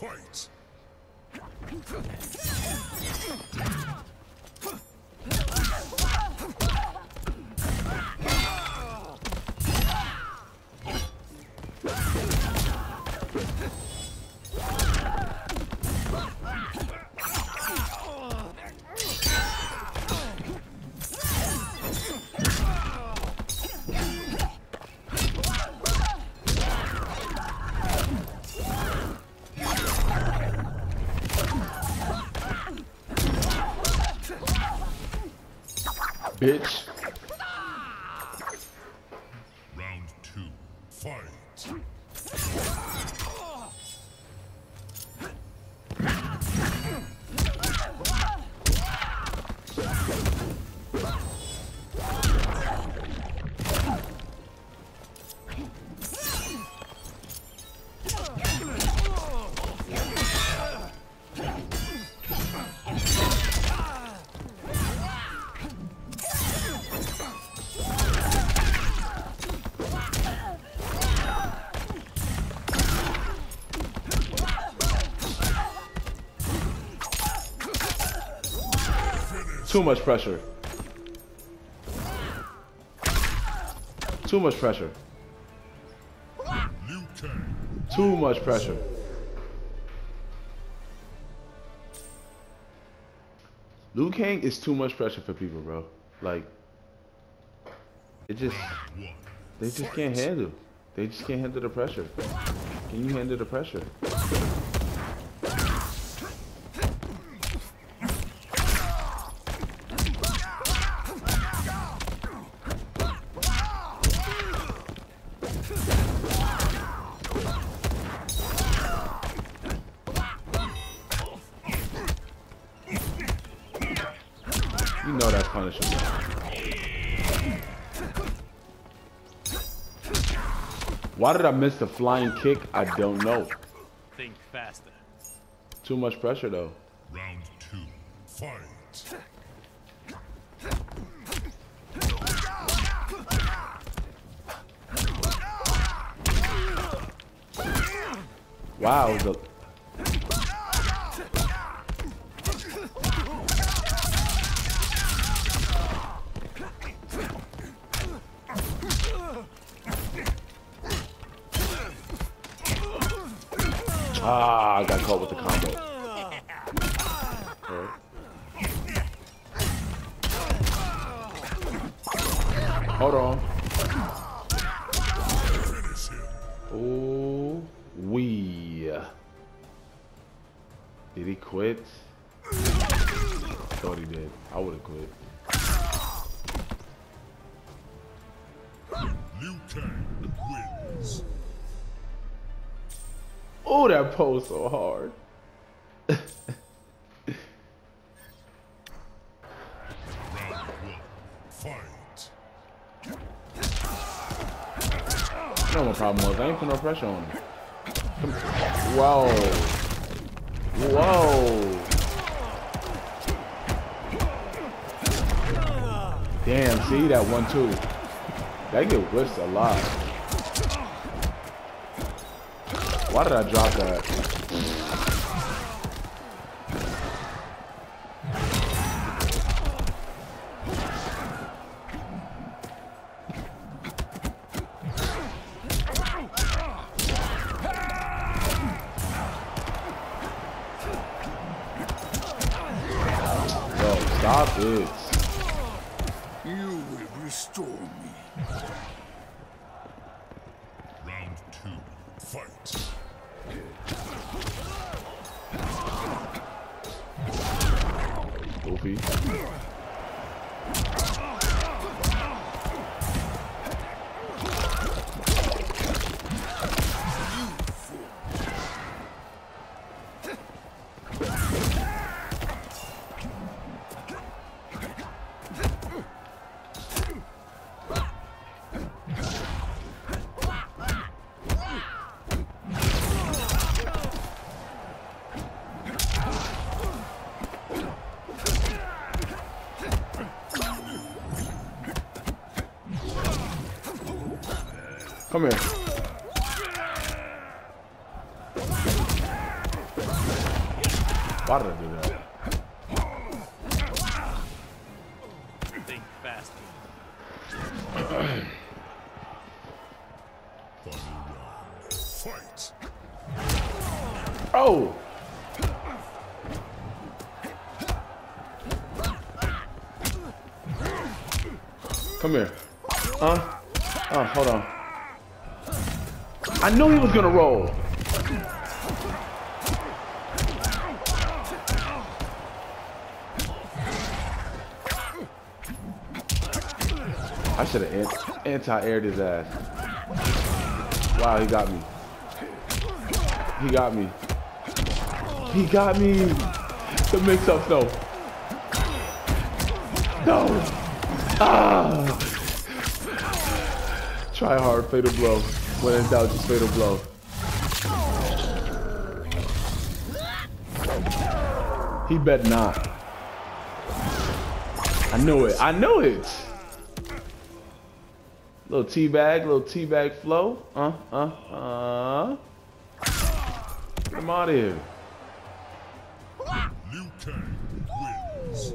Fight! Bitch. Too much pressure. Too much pressure. Too much pressure. Liu Kang is too much pressure for people, bro. Like, it just, they just can't handle. They just can't handle the pressure. Can you handle the pressure? Know that's punishable. Why did I miss the flying kick? I don't know. Think faster. Too much pressure though. Round two. Fight! Wow. The, ah, I got caught with the combo. Alright. Hold on. Oh, we. Did he quit? Thought he did. I would have quit. Liu Kang wins. Oh, that pose so hard. You know what problem was? I ain't put no pressure on him. Whoa. Whoa. Damn, see that one too. That get whipped a lot. Why did I drop that? Stop it. You will restore me. Come here. Why did I do that? Think round. Fight. Oh! Come here. Huh? Oh, hold on. I knew he was gonna roll. I should have anti-aired his ass. Wow, he got me. He got me. He got me. The mix-up though. No. Ah. Try hard, fatal blow. When in doubt, just fatal blow. He bet not. I knew it. I knew it. Little tea bag, little tea bag flow. Uh, uh, uh. Get him out of here. Liu Kang wins.